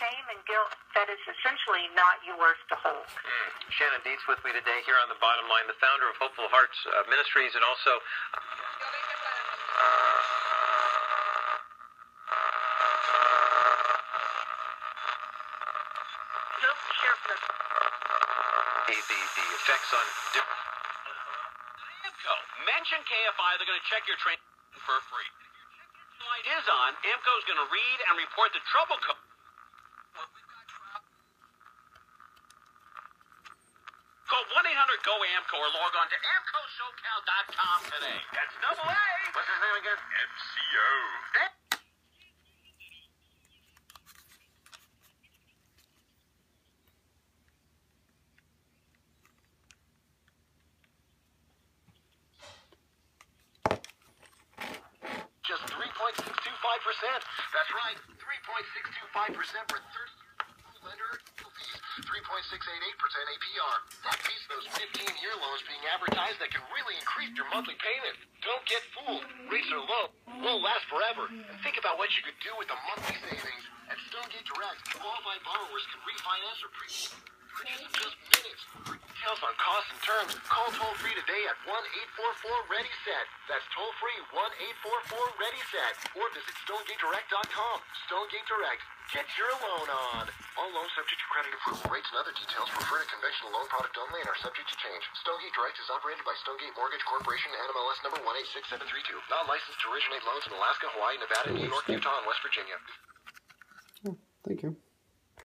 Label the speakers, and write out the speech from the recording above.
Speaker 1: shame and guilt that is essentially not yours to hold.
Speaker 2: Mm. Shannon Deitz with me today here on the bottom line, the founder of Hopeful Hearts uh, Ministries, and also. The, the, the effects on.
Speaker 3: AAMCO. Mention KFI, they're going to check your train for free. Light is on. AAMCO's going to read and report the trouble code. Call 1-800-GO-AAMCO or log on to AAMCOSoCal.com today. That's double A.
Speaker 2: What's his name again?
Speaker 3: MCO.
Speaker 4: Just 3.625%. That's right, 3.625% for 30 lender fees, 3.688% APR. That beats those 15-year loans being advertised that can really increase your monthly payment. Don't get fooled. Rates are low, won't last forever. And think about what you could do with the monthly savings. At Stonegate Direct, qualified borrowers can refinance or pre just minutes. Details on costs and terms, call toll free today at 1-844-READY-SET. That's toll free 1-844-READY-SET. Or visit StonegateDirect.com. Stonegate Direct. Get your loan on. All loans subject to credit approval. Rates and other details refer to conventional loan product only and are subject to change. Stonegate Direct is operated by Stonegate Mortgage Corporation, NMLS number 186732. Not licensed to originate loans in Alaska, Hawaii, Nevada, New York, Utah, and West Virginia.
Speaker 5: Thank you.